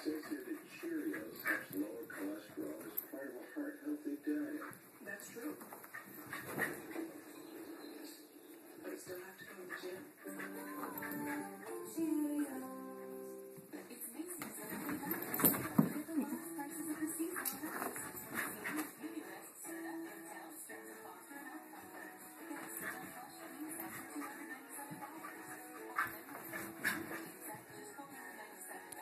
says that Cheerios helps lower cholesterol as part of a heart healthy diet. That's true.